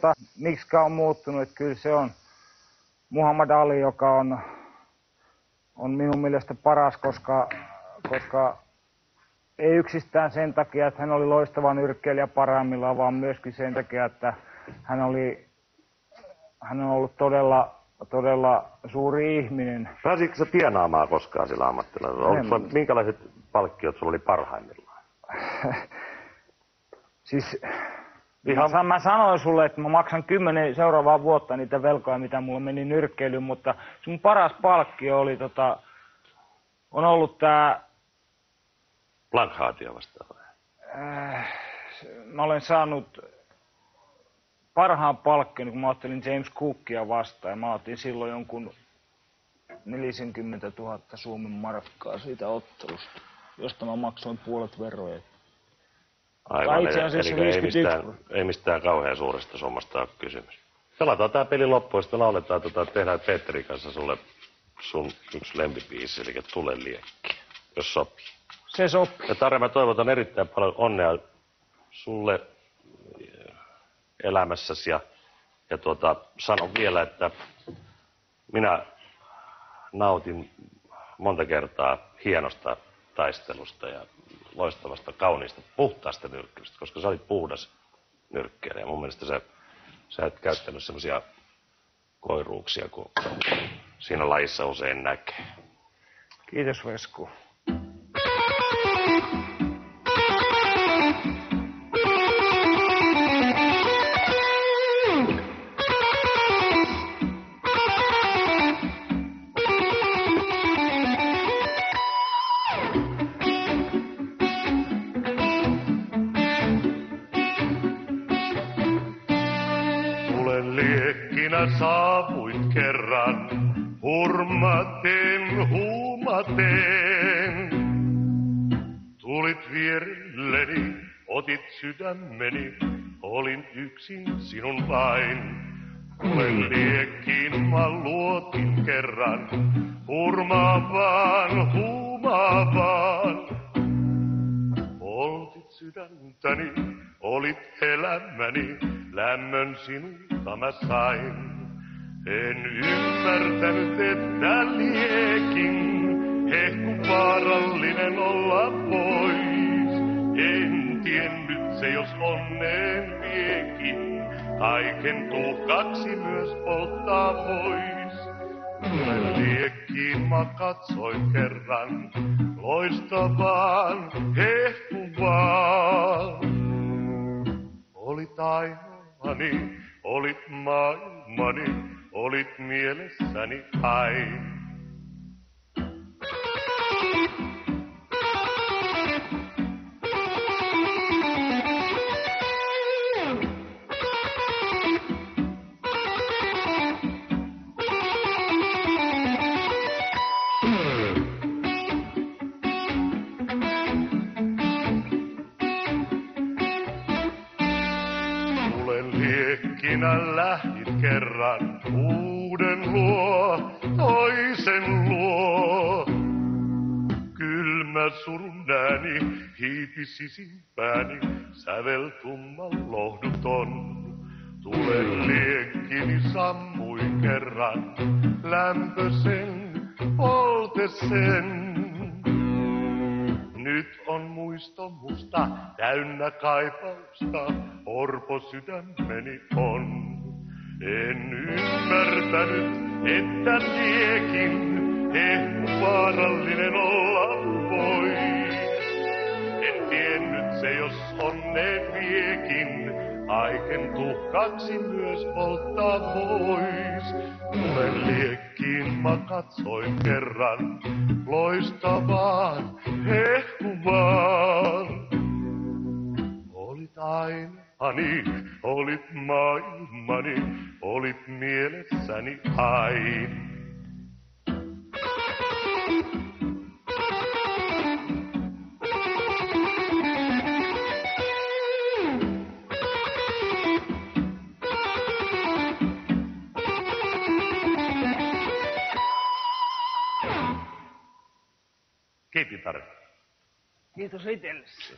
tota, miksi on muuttunut, että kyllä se on Muhammad Ali, joka on, on minun mielestä paras, koska, koska ei yksistään sen takia, että hän oli loistava nyrkkeilijä parhaimmillaan, vaan myöskin sen takia, että hän, oli, hän on ollut todella, todella suuri ihminen. Pääsitkö sä tienaamaan koskaan sillä ammattilaisella? Minkälaiset palkkiot sulla oli parhaimmillaan? siis Ihan... Mä, sanoin sulle, että mä maksan kymmenen seuraavaa vuotta niitä velkoja, mitä mulla meni nyrkkeilyyn, mutta sun paras palkkio oli tota, on ollut tää... Blankhaatio vastaava. Äh, mä olen saanut parhaan palkkion, kun mä ottelin James Cookia vastaan. Ja mä otin silloin jonkun 40 000 Suomen markkaa siitä ottelusta, josta mä maksoin puolet veroja. Aivan, itse asiassa eli, ei, mistään, ei mistään kauhean suuresta summasta ole kysymys. Pelataan tämä peli loppuun sitten lauletaan, tota, tehdään Petterin kanssa sulle sun yksi lempipiisi, eli Tule liekki, jos sopii. Se sopii. Ja Tarja, mä toivotan erittäin paljon onnea sulle eh, elämässäsi ja, ja tuota, sanon vielä, että minä nautin monta kertaa hienosta taistelusta ja loistavasta, kauniista, puhtaasta nyrkkeilystä, koska sä olit puhdas nyrkkeilijä. Mun mielestä sä, sä et käyttänyt semmoisia koiruuksia, kun siinä lajissa usein näkee. Kiitos Vesku. Sinä saavuit kerran, hurmaten, huumaten. Tulit vierelleni, otit sydämeni, olin yksin sinun vain. Olen liekkiin, mä luotin kerran, hurmaavaan, huumaavaan. Poltit sydäntäni, olit elämäni, lämmön sinulta mä sain. En ymmärtänyt, että liekin hehku vaarallinen olla pois. En tiennyt se, jos onneen viekin, kaiken tuhkaksi myös polttaa pois. Tulen liekkiin mä katsoin kerran, loistavaan hehkuvaan. Olit ainoani, olit maailmani, olit mielessäni aina. Sinä lähdit kerran uuden luo, toisen luo. Kylmä surun ääni hiipi sisimpääni, säveltumman lohduton. Tulen liekkini sammui kerran, lämpösen, poltesen. Nyt on muisto musta, täynnä kaipausta, orpo sydämeni on. En ymmärtänyt, että tiekin ehku vaarallinen olla voi. En tiennyt se, jos onneen viekin, kaiken tuhkaksi myös polttaa pois. Mä katsoin kerran, loistavaan, hehkuvaan. Olit ainoani, olit maailmani, olit mielessäni aina. Kiitos Tari. Kiitos itsellesi.